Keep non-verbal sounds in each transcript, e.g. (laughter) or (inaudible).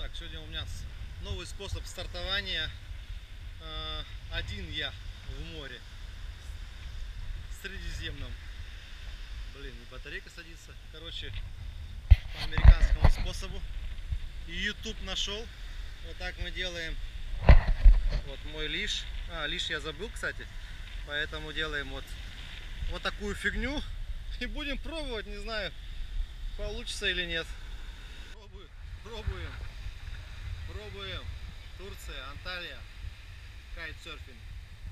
Так, сегодня у меня новый способ стартования. Э, Один я в море. В Средиземном. Блин, и батарейка садится. Короче, по американскому способу. И YouTube нашел. Вот так мы делаем. Вот мой лиш. А, лиш я забыл, кстати. Поэтому делаем вот, вот такую фигню. И будем пробовать, не знаю, получится или нет. Пробуем, пробуем, пробуем. Турция, Анталия, кайтсерфинг,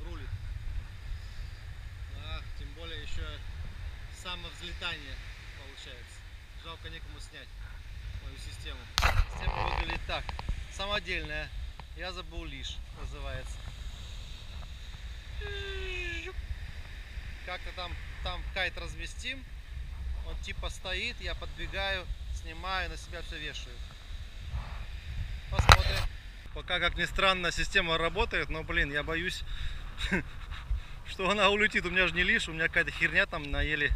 рулит. А, тем более еще самовзлетание получается. Жалко некому снять мою систему. Система выглядит так. Самодельная. Я забыл лишь, называется. Как-то там, там кайт разместим. Он типа стоит, я подбегаю, снимаю, на себя все вешаю. Посмотрим. Пока, как ни странно, система работает, но, блин, я боюсь, (laughs) что она улетит. У меня же не лишь, у меня какая-то херня там на еле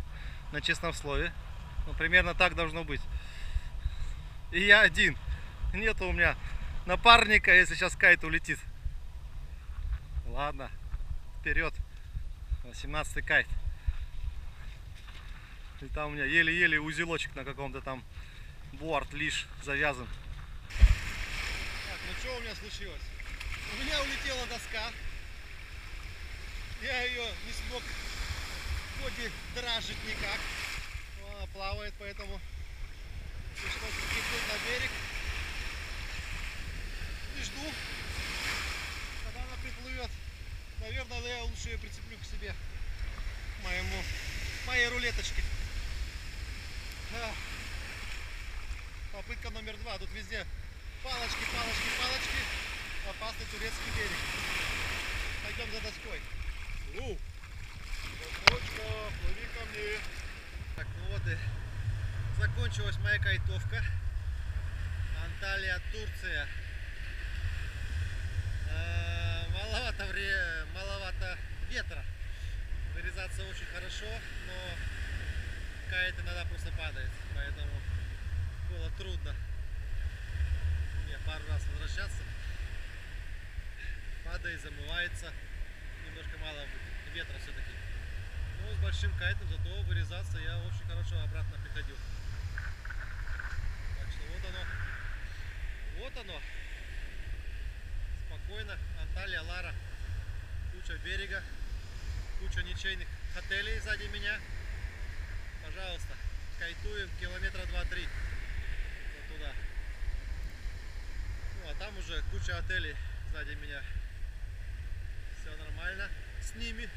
на честном слове. Ну, примерно так должно быть. И я один. Нету у меня напарника, если сейчас кайт улетит. Ладно, вперед. 18 кайт. И там у меня еле-еле узелочек на каком-то там борт лишь завязан. Ну что у меня случилось? У меня улетела доска. Я ее не смог ходе дражить никак. Но Она плавает, поэтому пришлось прикипнуть на берег. И жду, когда она приплывет. Наверное, я лучше ее прицеплю к себе. К моему, моей рулеточке. Попытка номер два. Тут везде палочки, палочки, палочки. Опасный турецкий берег. Пойдем за доской. У! Досочка, плыви ко мне. Так, ну вот и закончилась моя кайтовка. Анталия, Турция. Э, Маловато, вре... маловато ветра. Вырезаться очень хорошо, но кайт иногда просто падает. Поэтому было трудно пару раз возвращаться. Падает, замывается. Немножко мало ветра все-таки. Но с большим кайтом зато вырезаться я очень хорошо обратно приходил. Так что вот оно. Вот оно. Спокойно. Анталия, Лара. Куча берега. Куча ничейных отелей сзади меня. Пожалуйста, кайтуем километра 2-3 вот туда. Ну а там уже куча отелей сзади меня. Все нормально с ними.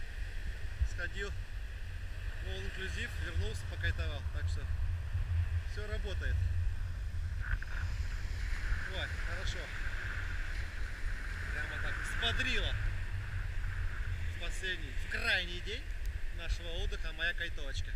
Сходил в All Inclusive, вернулся, покайтовал. Так что все работает. Ой, хорошо. Прямо так взбодрило. В последний, в крайний день нашего отдыха моя кайтовочка.